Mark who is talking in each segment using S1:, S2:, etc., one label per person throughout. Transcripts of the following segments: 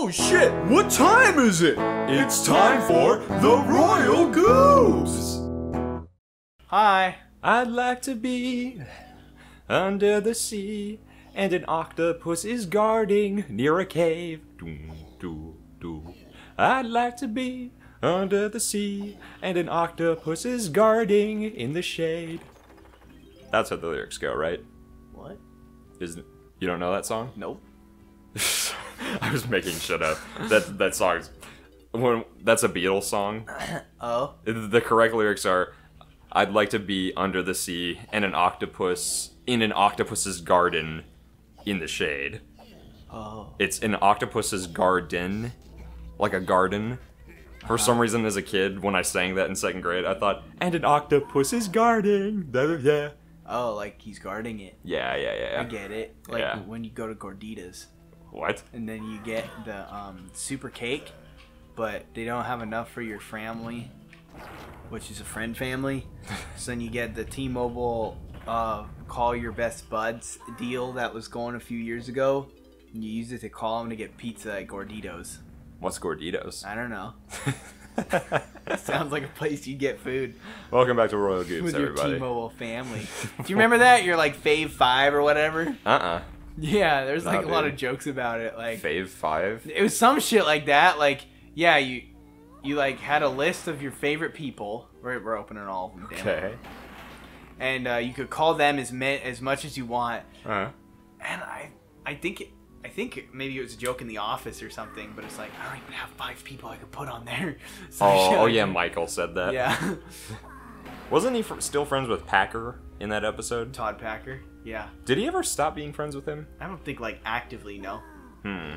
S1: Oh shit, what time is it? It's time for the Royal Goobs!
S2: Hi.
S3: I'd like to be under the sea, and an octopus is guarding near a cave. Doo, doo, doo. I'd like to be under the sea, and an octopus is guarding in the shade. That's how the lyrics go, right?
S2: What?
S3: Isn't you don't know that song?
S2: Nope.
S3: I was making shit up. That that song's when that's a Beatles song.
S2: Oh.
S3: The correct lyrics are I'd like to be under the sea and an octopus in an octopus's garden in the shade.
S2: Oh.
S3: It's an octopus's garden, like a garden. For uh-huh. some reason, as a kid, when I sang that in second grade, I thought, and an octopus's garden. Yeah.
S2: Oh, like he's guarding it.
S3: Yeah, yeah, yeah.
S2: I get it. Like
S3: Yeah.
S2: when you go to Gorditas
S3: What?
S2: and then you get the um, super cake, but they don't have enough for your family, which is a friend family. so then you get the T-Mobile uh, call your best buds deal that was going a few years ago. And you use it to call them to get pizza at Gorditos.
S3: What's Gorditos?
S2: I don't know. Sounds like a place you get food.
S3: Welcome back to Royal Goobs,
S2: with your
S3: everybody.
S2: T-Mobile family. Do you remember that? You're like Fave Five or whatever.
S3: Uh-uh.
S2: Yeah, there's like
S3: No,
S2: a lot of jokes about it. Like
S3: Fave 5?
S2: it was some shit like that. Like yeah, you you like had a list of your favorite people. We're, we're opening all of them. It.
S3: Okay.
S2: And uh, you could call them as ma- as much as you want.
S3: Uh-huh.
S2: And I I think it, I think maybe it was a joke in the office or something. But it's like I don't even have five people I could put on there. Some
S3: Oh, oh yeah. Michael said that.
S2: Yeah.
S3: Wasn't he fr- still friends with Packer in that episode?
S2: Todd Packer. Yeah.
S3: Did he ever stop being friends with him?
S2: I don't think like actively no.
S3: Hmm.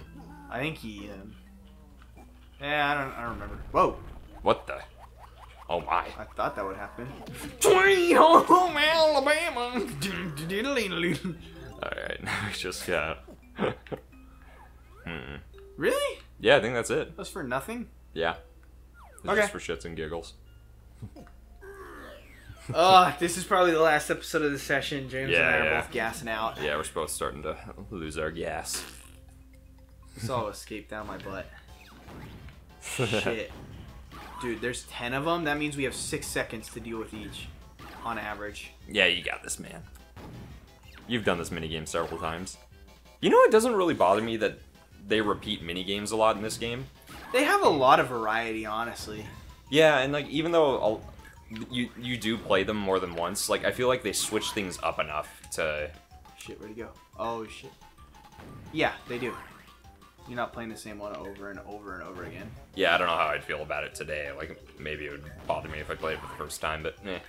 S2: I think he. Um, yeah, I don't. I don't remember. Whoa!
S3: What the? Oh my.
S2: I thought that would happen. Sweet home Alabama.
S3: Alright, now we just got. hmm.
S2: really?
S3: Yeah, I think that's it.
S2: That's for nothing.
S3: Yeah. It's
S2: Okay.
S3: just for shits and giggles.
S2: Oh, this is probably the last episode of the session. James and
S3: Yeah,
S2: I are
S3: yeah.
S2: both gassing out.
S3: Yeah, we're both starting to lose our gas.
S2: It's all escaped down my butt. Shit. Dude, there's 10 of them. That means we have 6 seconds to deal with each. On average.
S3: Yeah, you got this, man. You've done this minigame several times. You know, it doesn't really bother me that they repeat minigames a lot in this game.
S2: They have a lot of variety, honestly.
S3: Yeah, and like even though you you do play them more than once, like I feel like they switch things up enough to.
S2: Shit, where'd he go? Oh, shit. Yeah, they do. You're not playing the same one over and over and over again.
S3: Yeah, I don't know how I'd feel about it today. Like maybe it would bother me if I played it for the first time, but eh.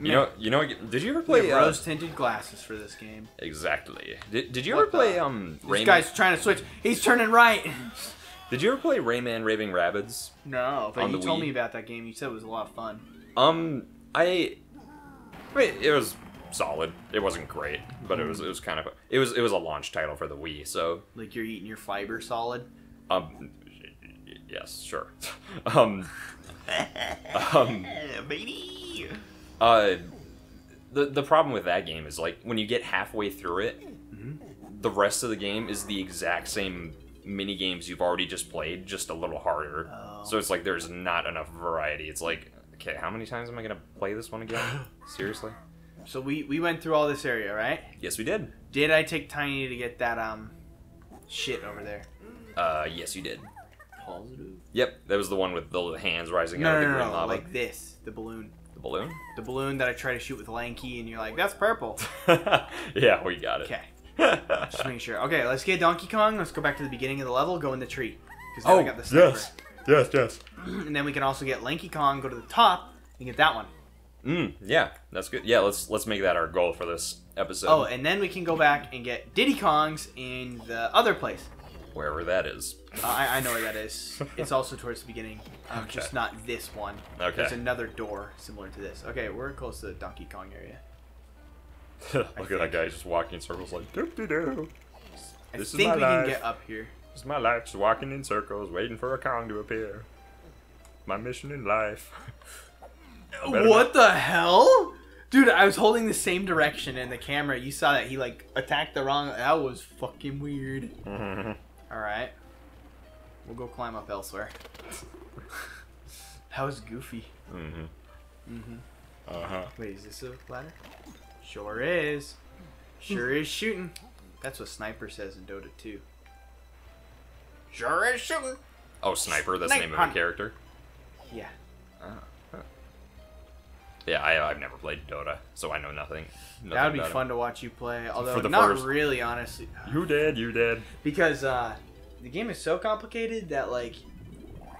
S3: You know, you know. Did you ever play uh,
S2: rose tinted glasses for this game.
S3: Exactly. Did, did you
S2: What
S3: ever play
S2: the-
S3: um
S2: This
S3: Rayman?
S2: guy's trying to switch. He's turning right.
S3: Did you ever play Rayman Raving Rabbids?
S2: No, but you told
S3: Wii?
S2: me about that game. You said it was a lot of fun.
S3: Um, I. Wait, it was solid. It wasn't great, but it was it was kind of it was it was a launch title for the Wii, so
S2: Like you're eating your fiber solid.
S3: um, yes, sure. um, um,
S2: baby.
S3: uh, the the problem with that game is like when you get halfway through it, the rest of the game is the exact same mini games you've already just played, just a little harder.
S2: Oh.
S3: So it's like there's not enough variety. It's like, okay, how many times am I gonna play this one again? Seriously?
S2: So we we went through all this area, right?
S3: Yes, we did.
S2: Did I take Tiny to get that um shit over there?
S3: Uh, yes, you did.
S2: Positive.
S3: Yep, that was the one with the hands rising
S2: No,
S3: out
S2: no,
S3: of the
S2: no,
S3: green
S2: no,
S3: lava.
S2: like this, the balloon,
S3: the balloon.
S2: the balloon that I try to shoot with Lanky, and you're like, that's purple.
S3: yeah, we got it.
S2: Okay, just make sure. Okay, let's get Donkey Kong. Let's go back to the beginning of the level. Go in the tree. now I got the.
S3: Oh, yes, yes. Yes.
S2: And then we can also get Lanky Kong. Go to the top and get that one.
S3: Mm, yeah, that's good. Yeah, let's let's make that our goal for this episode.
S2: Oh, and then we can go back and get Diddy Kongs in the other place.
S3: wherever that is.
S2: Uh, I, I know where that is. It's also towards the beginning. Um,
S3: Okay.
S2: Just not this one.
S3: Okay.
S2: There's another door similar to this. Okay, we're close to the Donkey Kong area.
S3: Look at that guy just walking in circles like doo doo doo.
S2: I
S3: This is
S2: think
S3: my
S2: we
S3: life.
S2: can get up here.
S3: This is my life, just walking in circles, waiting for a Kong to appear. My mission in life.
S2: What the hell? Dude, I was holding the same direction in the camera. You saw that he like attacked the wrong. That was fucking weird. All right. We'll go climb up elsewhere. that was goofy.
S3: Mm-hmm.
S2: Mm-hmm.
S3: Uh-huh.
S2: Wait, is this a ladder? Sure is. Sure is shooting. That's what Sniper says in Dota 2. Sure is shooting.
S3: Oh, Sniper, that's the name of the character?
S2: Yeah.
S3: Yeah, I, I've never played Dota, so I know nothing. nothing
S2: That would be fun to watch you play. Although
S3: the
S2: not
S3: first-
S2: really, honestly.
S3: You did, you did.
S2: Because uh, the game is so complicated that like,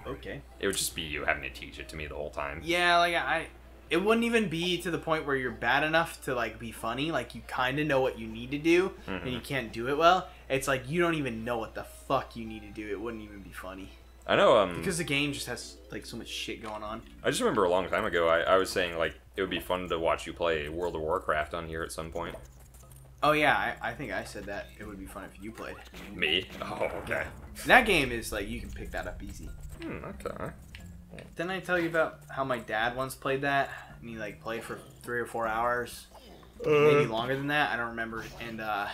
S2: okay.
S3: It would just be you having to teach it to me the whole time.
S2: Yeah, like I, it wouldn't even be to the point where you're bad enough to like be funny. Like you kind of know what you need to do, and
S3: Mhm.
S2: you can't do it well. It's like you don't even know what the fuck you need to do. It wouldn't even be funny
S3: I know, um,
S2: because the game just has like so much shit going on.
S3: I just remember a long time ago, I, I was saying, like, it would be fun to watch you play World of Warcraft on here at some point.
S2: Oh yeah, I, I think I said that it would be fun if you played.
S3: Me? Oh, okay.
S2: That game is like you can pick that up easy.
S3: Hmm, okay.
S2: Didn't I tell you about how my dad once played that and he like played for three or four hours, maybe longer than that. I don't remember. And uh,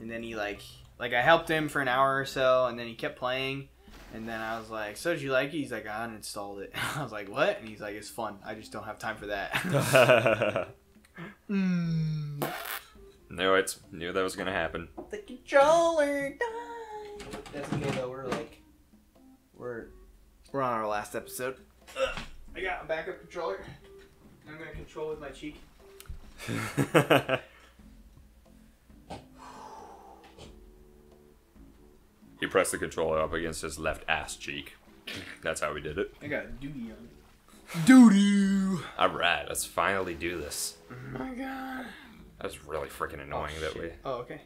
S2: and then he like like I helped him for an hour or so, and then he kept playing. And then I was like, "So did you like it?" He's like, "I uninstalled it." I was like, "What?" And he's like, "It's fun. I just don't have time for that." mm.
S3: knew it. Knew that was gonna happen.
S2: The controller died. That's okay last episode. Ugh, I got a backup controller. I'm gonna control with my cheek.
S3: he pressed the controller up against his left ass cheek. That's how we did it.
S2: I got a duty on it. Duty.
S3: Alright, let's finally do this.
S2: Oh my god.
S3: That's really freaking oh, annoying
S2: oh,
S3: that we.
S2: Oh okay.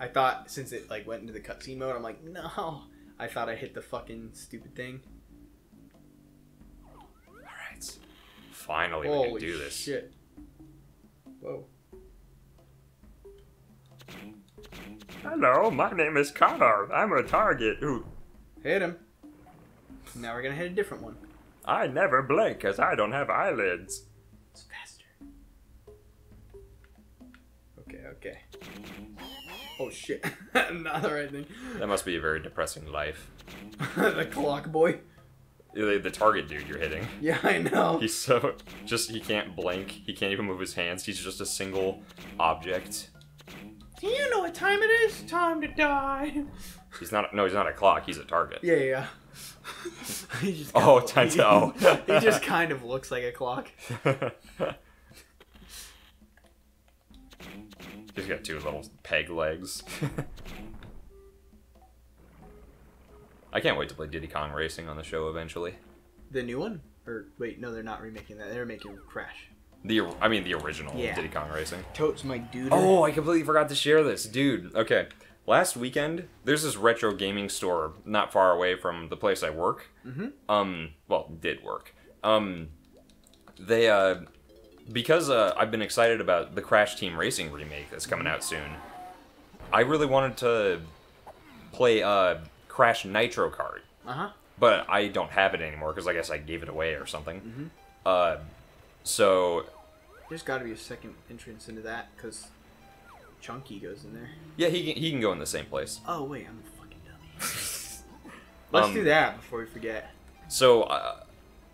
S2: I thought since it like went into the cutscene mode, I'm like, no. I thought I hit the fucking stupid thing.
S3: Finally, we can do this.
S2: shit. Whoa.
S3: Hello, my name is Connor. I'm a target who.
S2: Hit him. Now we're gonna hit a different one.
S3: I never blink because I don't have eyelids.
S2: It's faster. Okay, okay. Oh shit. Not the right thing.
S3: That must be a very depressing life.
S2: the clock boy.
S3: The, the target dude you're hitting.
S2: Yeah, I know.
S3: He's so just he can't blink. He can't even move his hands. He's just a single object.
S2: Do you know what time it is? Time to die.
S3: He's not no, he's not a clock. He's a target.
S2: Yeah, yeah. he just
S3: Oh,
S2: kinda-
S3: time to- oh.
S2: he just kind of looks like a clock.
S3: he's got two little peg legs. I can't wait to play Diddy Kong Racing on the show eventually.
S2: The new one? Or wait, no, they're not remaking that. They're making Crash.
S3: The I mean the original
S2: Yeah.
S3: Diddy Kong Racing.
S2: Totes my dude.
S3: Oh, I completely forgot to share this, dude. Okay, last weekend there's this retro gaming store not far away from the place I work.
S2: Mhm.
S3: Um, well, did work. Um, they uh, because uh, I've been excited about the Crash Team Racing remake that's coming out soon. I really wanted to play uh Crash Nitro Kart,
S2: Uh huh.
S3: but I don't have it anymore because I guess I gave it away or something. Mhm. Uh, so
S2: There's got to be a second entrance into that because Chunky goes in there.
S3: yeah, he can, he can go in the same place.
S2: Oh wait, I'm a fucking dummy. Let's
S3: Um,
S2: do that before we forget.
S3: So uh,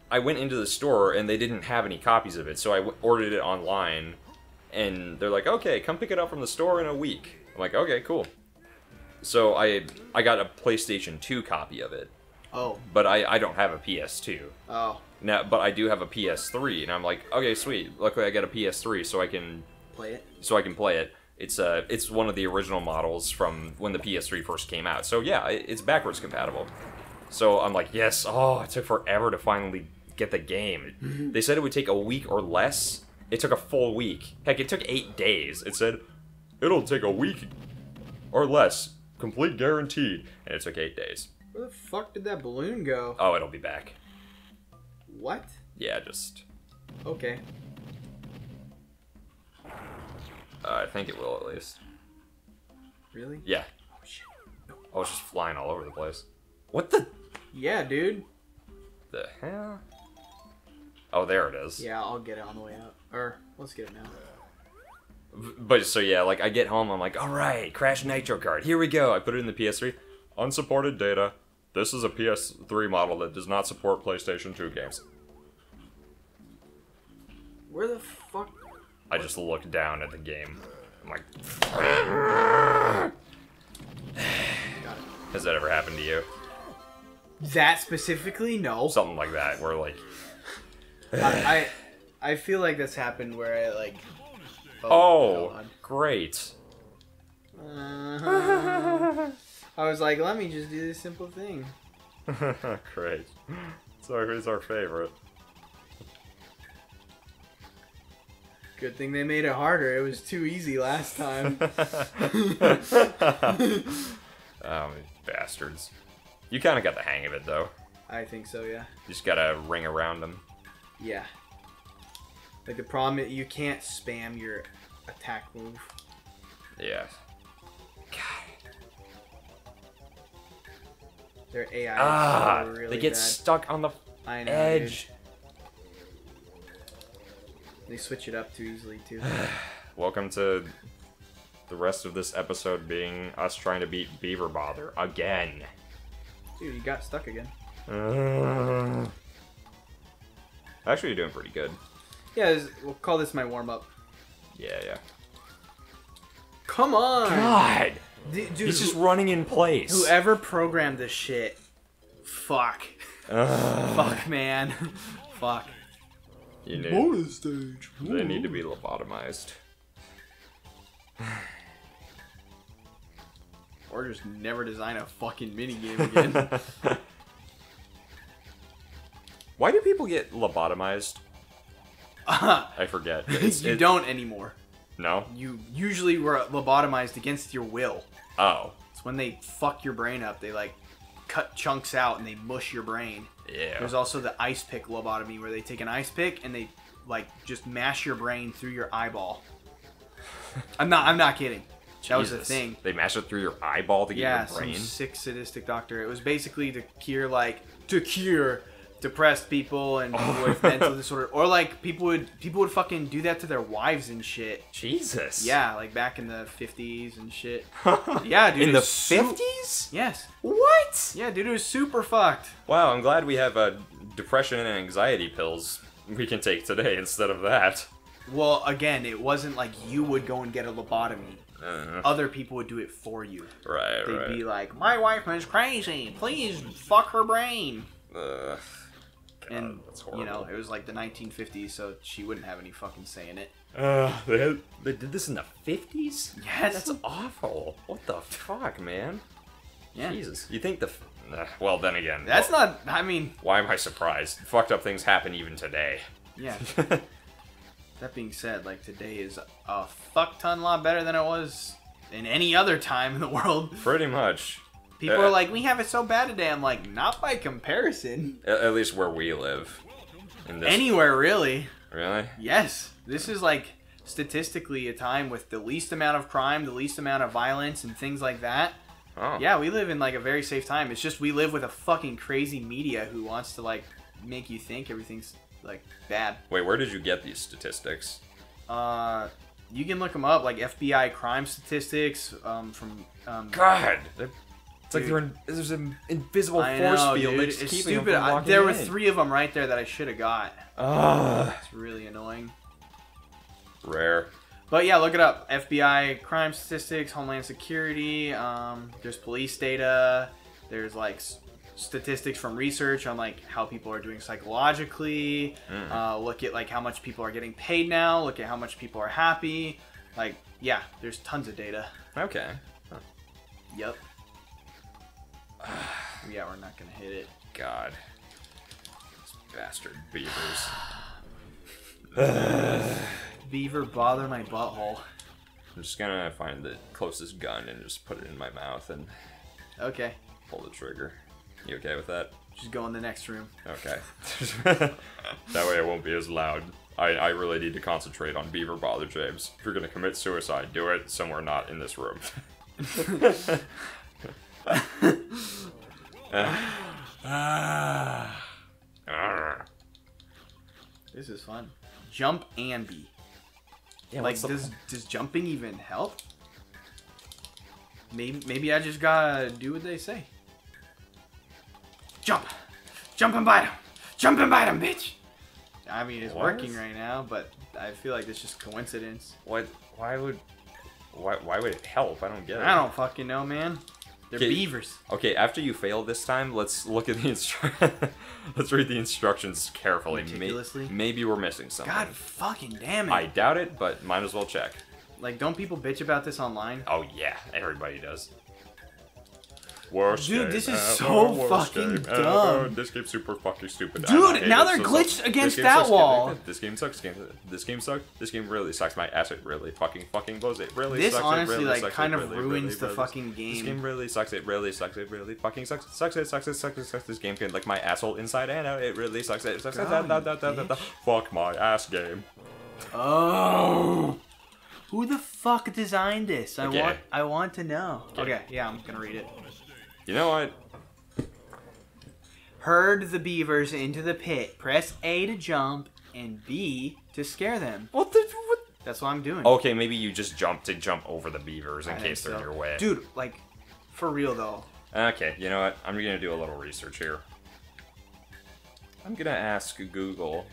S3: I went into the store and they didn't have any copies of it, so I w- ordered it online, and they're like, "Okay, come pick it up from the store in a week." I'm like, "Okay, cool." So I I got a PlayStation 2 copy of it,
S2: Oh,
S3: but I I don't have a PS2
S2: oh,
S3: now, but I do have a PS3, and I'm like, "Okay, sweet. Luckily, I got a PS3, so I can
S2: play it.
S3: so I can play it." It's uh it's one of the original models from when the PS3 first came out. So yeah, it, it's backwards compatible. So I'm like, yes. Oh, it took forever to finally get the game. they said it would take a week or less. It took a full week. Heck, it took eight days. It said it'll take a week or less, complete guaranteed, and it took eight days.
S2: Where the fuck did that balloon go?
S3: Oh, it'll be back.
S2: What?
S3: Yeah, just
S2: Okay.
S3: uh, I think it will at least.
S2: Really?
S3: Yeah.
S2: Oh shit.
S3: Oh, it's just flying all over the place. What the
S2: Yeah, dude.
S3: the hell? Oh, there it is.
S2: Yeah, I'll get it on the way out. Or let's get it now.
S3: But so yeah, like I get home, I'm like, all right, Crash Nitro Kart, here we go. I put it in the PS3, unsupported data. This is a PS3 model that does not support PlayStation 2 games.
S2: Where the fuck?
S3: I just look down at the game. I'm like, has that ever happened to you?
S2: That specifically? No.
S3: Something like that, where like,
S2: I, I I feel like this happened where I like.
S3: Oh,
S2: God.
S3: great.
S2: Uh-huh. I was like, let me just do this simple thing.
S3: great. So who's our favorite?
S2: Good thing they made it harder. It was too easy last time.
S3: Oh, bastards. You kind of got the hang of it, though.
S2: I think so, yeah.
S3: You just gotta ring around them.
S2: Yeah. Like the problem is you can't spam your attack move.
S3: Yeah.
S2: Their AI
S3: Ah,
S2: is so really
S3: they get
S2: bad.
S3: stuck on the
S2: I know,
S3: edge.
S2: dude. They switch it up too easily too.
S3: Welcome to the rest of this episode being us trying to beat Beaver Bother again.
S2: Dude, you got stuck again.
S3: Uh, actually, you're doing pretty good.
S2: Yeah, this- we'll call this my warm up.
S3: Yeah, yeah.
S2: Come on,
S3: God!
S2: D- dude.
S3: He's just
S2: who-
S3: running in place.
S2: whoever programmed this shit, fuck,
S3: Ugh.
S2: fuck, man, fuck.
S3: You need,
S1: Bonus stage.
S3: they need to be lobotomized.
S2: Or just never design a fucking minigame again.
S3: Why do people get lobotomized? I forget. It's-
S2: you
S3: it-
S2: don't anymore.
S3: No?
S2: You usually were lobotomized against your will.
S3: Oh.
S2: It's when they fuck your brain up. They like cut chunks out and they mush your brain.
S3: Yeah.
S2: There's also the ice pick lobotomy where they take an ice pick and they like just mash your brain through your eyeball. I'm not. I'm not kidding. That was the thing.
S3: They mash it through your eyeball to get
S2: Yeah,
S3: your brain.
S2: sick sadistic doctor. It was basically to cure like to cure depressed people and people with mental disorder, or like people would people would fucking do that to their wives and shit.
S3: Jesus.
S2: Yeah, like back in the 50s and shit. Yeah, dude.
S3: In the 50s?
S2: Yes.
S3: What?
S2: Yeah, dude, it was super fucked.
S3: Wow, I'm glad we have uh, depression and anxiety pills we can take today instead of that.
S2: Well, again, it wasn't like you would go and get a lobotomy.
S3: Uh,
S2: Other people would do it for you.
S3: right,
S2: They'd
S3: right.
S2: be like, "My wife is crazy. Please fuck her brain."
S3: Ugh.
S2: And
S3: that's
S2: you know, it was like the 1950s, so she wouldn't have any fucking say in it.
S3: Uh, they, had, they did this in the 50s?
S2: Yes.
S3: That's awful. What the fuck, man?
S2: Yeah.
S3: Jesus. You think the. Uh, well, then again.
S2: That's
S3: well,
S2: not. I mean,
S3: Why am I surprised? Fucked up things happen even today.
S2: yeah. that being said, like today is a fuck ton lot better than it was in any other time in the world.
S3: Pretty much.
S2: People
S3: Uh,
S2: are like, "We have it so bad today." I'm like, "Not by comparison.
S3: At, least where we live.
S2: Anywhere really."
S3: Really?
S2: Yes, this is like statistically a time with the least amount of crime, the least amount of violence, and things like that.
S3: Oh.
S2: Yeah, we live in like a very safe time. It's just we live with a fucking crazy media who wants to like make you think everything's like bad.
S3: Wait, where did you get these statistics?
S2: Uh, you can look them up, like FBI crime statistics um, from. Um,
S3: God! they're- It's like they're in, there's an invisible
S2: I
S3: force
S2: know,
S3: field
S2: dude.
S3: that's
S2: It's
S3: keeping them
S2: stupid.
S3: from
S2: I- there were
S3: in.
S2: three of them right there that I should have got.
S3: Ugh.
S2: It's really annoying.
S3: Rare.
S2: But yeah, look it up. FBI crime statistics, Homeland Security. Um, there's police data. There's like statistics from research on like how people are doing psychologically. Uh, look at like how much people are getting paid now. Look at how much people are happy. Like yeah, there's tons of data.
S3: Okay.
S2: Yep. yeah, we're not gonna hit it.
S3: God. These bastard beavers.
S2: Beaver bother my butthole.
S3: I'm just gonna find the closest gun and just put it in my mouth and
S2: Okay,
S3: pull the trigger. You okay with that?
S2: just go in the next room.
S3: Okay. that way it won't be as loud. I, I really need to concentrate on Beaver Bother James. If you're gonna commit suicide, do it somewhere not in this room. Ah.
S2: This is fun. Jump and be.
S3: Yeah,
S2: like, does does jumping even help? Maybe maybe I just gotta do what they say. Jump. Jump and bite him. Jump and bite him, bitch. I mean, it's
S3: What?
S2: working right now, but I feel like it's just coincidence.
S3: What? Why would? Why? Why would it help? I don't get it.
S2: I don't fucking know, man. They're
S3: Okay.
S2: beavers.
S3: Okay, after you fail this time, let's look at the instru- Let's read the instructions carefully.
S2: Meticulously?
S3: maybe we're missing something.
S2: God fucking damn it.
S3: I doubt it, but might as well check.
S2: Like, don't people bitch about this online?
S3: Oh yeah, everybody does. Worst
S2: Dude,
S3: game
S2: this is
S3: ever,
S2: so fucking
S3: game ever.
S2: dumb.
S3: This game's super fucking stupid.
S2: Dude, now they're
S3: so
S2: glitched
S3: much.
S2: against that
S3: sucks.
S2: wall.
S3: This game sucks. This game, this game sucks. This game really sucks my ass. It really fucking fucking blows. It really
S2: This
S3: sucks.
S2: honestly,
S3: really
S2: like,
S3: sucks.
S2: kind of
S3: really,
S2: ruins
S3: really,
S2: the
S3: really
S2: fucking game.
S3: This
S2: game.
S3: really sucks. It really sucks. It really fucking sucks. Sucks. It sucks. It sucks. It sucks. It sucks. This game can like my asshole inside and out. It really sucks. It sucks.
S2: God,
S3: Da, da, da, da, da, da. Fuck my ass game.
S2: Oh. Who the fuck designed this? I
S3: Okay.
S2: want I want to know.
S3: Okay.
S2: Okay, yeah, I'm gonna read it.
S3: You know what?
S2: Herd the beavers into the pit. Press A to jump and B to scare them.
S3: What the? What?
S2: That's what I'm doing.
S3: Okay, maybe you just jump to jump over the beavers in
S2: I
S3: case they're in your way.
S2: Dude, like, for real though.
S3: Okay, you know what? I'm gonna do a little research here. I'm gonna ask Google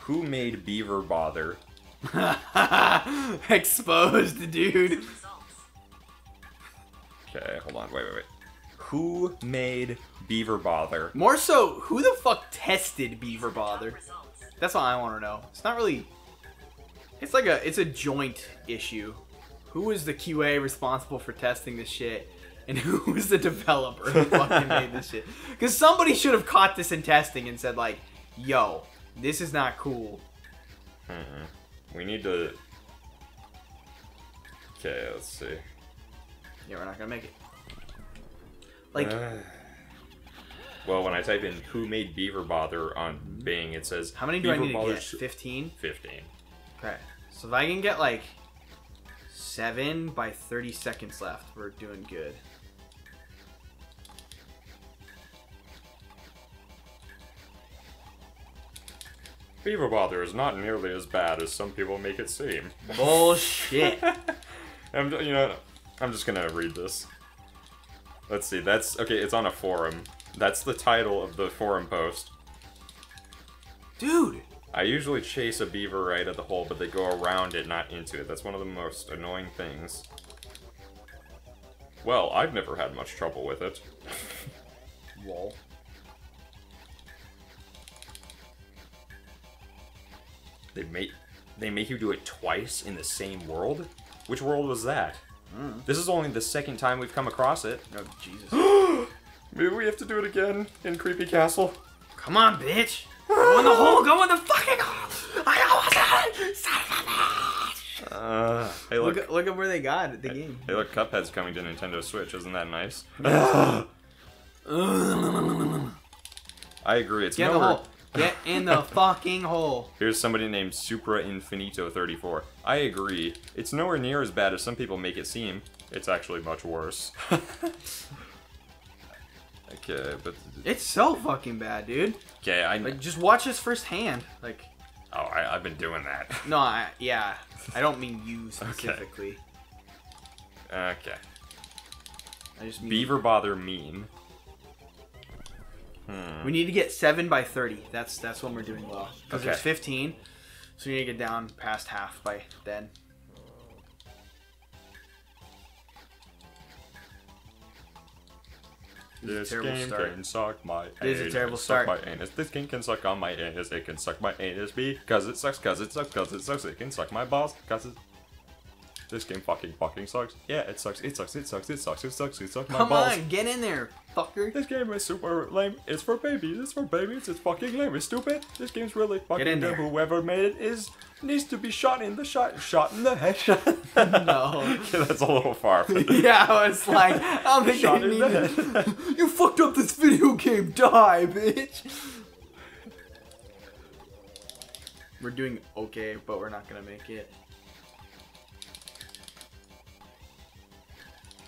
S3: who made Beaver Bother.
S2: Exposed, dude.
S3: Okay, hold on, wait, wait, wait. Who made Beaver Bother?
S2: More so, who the fuck tested Beaver Bother? That's all I want to know. It's not really. It's like a. It's a joint issue. Who was the QA responsible for testing this shit, and who was the developer who fucking made this shit? Because somebody should have caught this in testing and said like, "Yo, this is not cool." Mm-hmm.
S3: We need to. Okay, let's see.
S2: Yeah, we're not gonna make it. Like,
S3: Uh, well, when I type in who made Beaver Bother on Bing, it says
S2: how many do I
S3: Beaver
S2: need to get? Fifteen.
S3: 15.
S2: Okay. So if I can get like seven by thirty seconds left, we're doing good.
S3: Beaver Bother is not nearly as bad as some people make it seem.
S2: Bullshit.
S3: I'm, you know, I'm just gonna read this. Let's see. That's okay. It's on a forum. That's the title of the forum post.
S2: Dude,
S3: I usually chase a beaver right at the hole, but they go around it, not into it. That's one of the most annoying things. Well, I've never had much trouble with it. Lol. They make they make you do it twice in the same world. Which world was that? This is only the second time we've come across it.
S2: oh Jesus.
S3: Maybe we have to do it again in Creepy Castle.
S2: Come on, bitch. Go in the hole. Go in the fucking hole. I almost had it. Son of a bitch.
S3: Uh, hey, look.
S2: Look, at, look at where they got it, the game.
S3: Hey, look, Cuphead's coming to Nintendo Switch. Isn't that nice? I agree. It's
S2: Get
S3: nowhere.
S2: Get in the fucking hole.
S3: Here's somebody named Supra Infinito 34. I agree. It's nowhere near as bad as some people make it seem. It's actually much worse. okay, but
S2: It's so fucking bad, dude.
S3: okay, I
S2: Like, just watch this firsthand. Like,
S3: oh, I, I've been doing that.
S2: no, I, yeah. I don't mean you specifically.
S3: okay,
S2: I just mean
S3: Beaver Bother meme. Hmm.
S2: We need to get seven by thirty. That's that's when we're doing well. Because
S3: Okay.
S2: there's fifteen, so we need to get down past half by then. This is a
S3: This
S2: terrible
S3: game
S2: start.
S3: can suck my
S2: It is a
S3: anus,
S2: terrible
S3: suck my anus. This game can suck on my anus. It can suck my anus because it sucks. Because it sucks. Because it sucks. It can suck my balls. Because it. This game fucking fucking sucks. Yeah, it sucks. It sucks. It sucks. It sucks. It sucks. It sucks my
S2: Come
S3: balls.
S2: on, get in there, fucker.
S3: This game is super lame. It's for babies. It's for babies. It's fucking lame. It's stupid. This game's really fucking
S2: in
S3: dumb.
S2: there.
S3: Whoever made it is needs to be shot in the shot. Shot in the head.
S2: No.
S3: okay, that's a little far.
S2: yeah, I was like, I don't
S3: Shot in the
S2: needed. you fucked up this video game. Die, bitch. We're doing okay, but we're not gonna make it.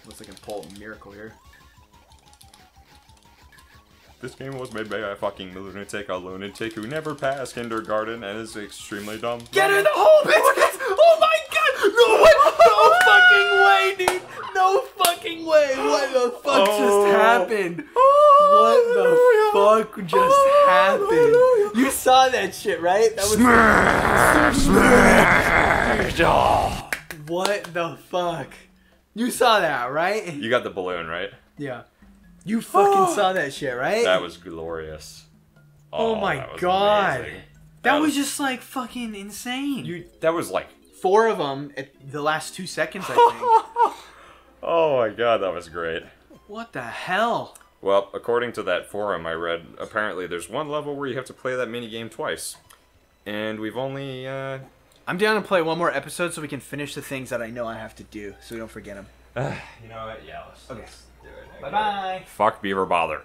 S2: Looks like I can pull a miracle here.
S3: This game was made by a fucking lunatic, a lunatic who never passed kindergarten and is extremely dumb.
S2: Get in the hole, bitch! Oh my god! No way! No fucking way, dude! No fucking way! What the fuck oh. Oh, fuck just oh, happened? What the fuck just happened? You saw that shit, right? That was what the fuck? You saw that, right?
S3: You got the balloon, right?
S2: Yeah. You fucking saw that shit, right?
S3: That was glorious.
S2: oh my
S3: that was
S2: god.
S3: amazing.
S2: That
S3: That
S2: was
S3: was-
S2: just like fucking insane.
S3: You that was like
S2: Four of them at the last two seconds, I think.
S3: Oh my god, that was great.
S2: what the hell?
S3: Well, according to that forum I read, apparently there's one level where you have to play that mini game twice. And we've only uh
S2: I'm down to play one more episode so we can finish the things that I know I have to do so we don't forget them.
S3: you know what? Yeah, let's,
S2: Okay.
S3: let's do it.
S2: Bye bye.
S3: Fuck Beaver Bother.